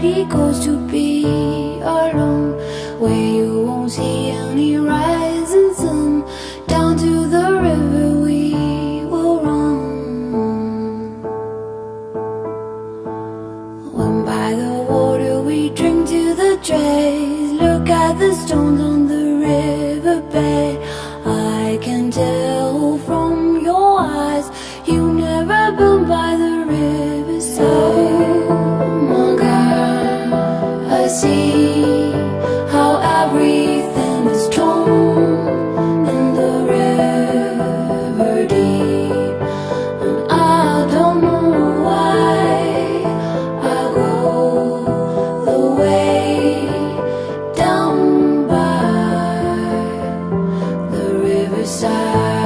nobody goes to be alone Where you won't see any rising sun. Down to the river we will run. When by the water we drink to the dregs Look at the stones on the riverbed. I can tell from riverside